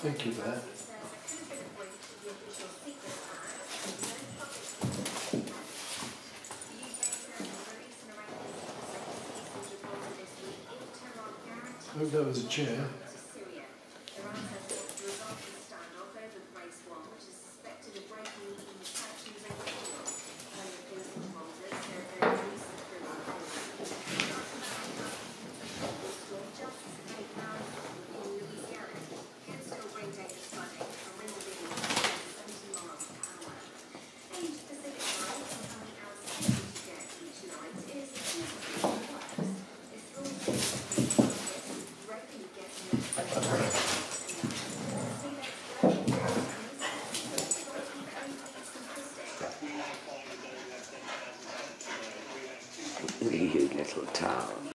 Thank you, Bert. Moved over the chair. Really little town.